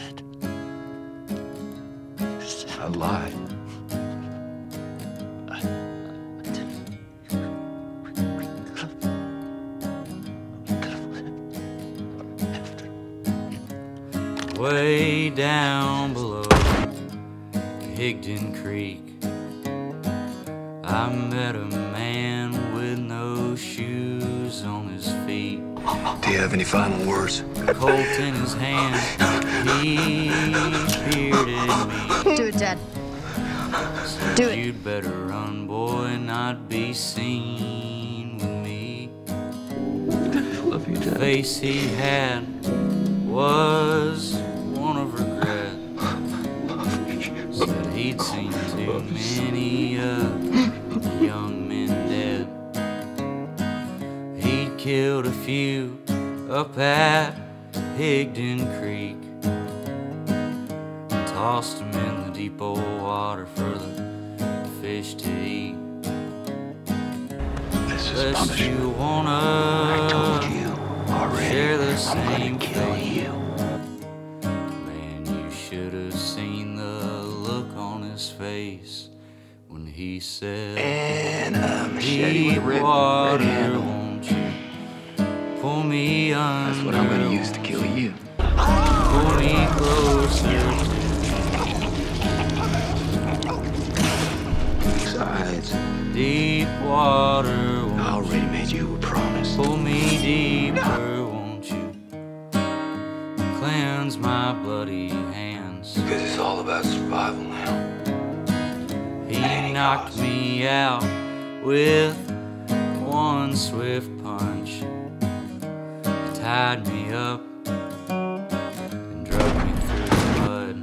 I lied. Way down below Higdon Creek, I met a man with no shoes on his feet. Do you have any final words? Colt in his hand, he peered at me. Do it, Dad. Do it. You'd better run, boy, not be seen with me. Love you, The face he had was killed a few up at Higdon Creek. And Tossed them in the deep old water for the fish to eat. This is Lest punishment. you I wanna I told you already. share the I'm same gonna kill fate. you. Man, you should have seen the look on his face when he said, And a machete with red, red handle. Pull me? That's what I'm gonna use to kill you. Pull me closer. Besides, Deep water, I already made you a promise. Pull me deeper, won't you? Cleanse my bloody hands. Because it's all about survival now. He knocked me out with one swift punch. He tied me up and drug me through the mud.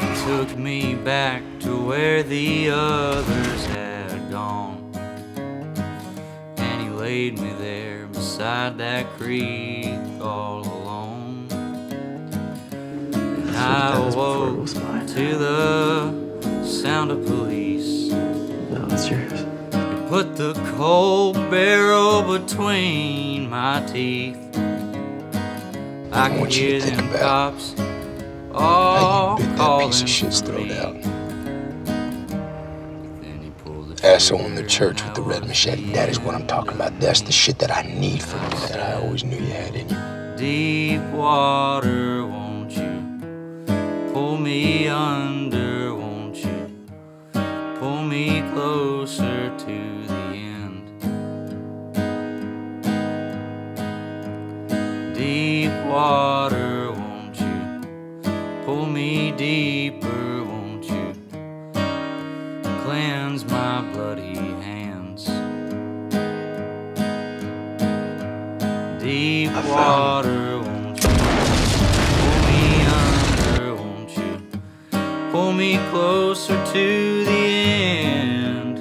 He took me back to where the others had gone. And he laid me there beside that creek all alone. And I That was before it awoke to the sound of police. No, it's yours. Put the cold barrel between my teeth. I can want you hear to think about cops all How you bit that piece of shit's for throat out. Then he the Asshole in the church with the red machete. That is what I'm talking about. That's the shit that I need from you that I always knew you had in you. Deep water, won't you pull me under, closer to the end? Deep water, won't you pull me deeper, won't you cleanse my bloody hands? Deep water, pull me closer to the end?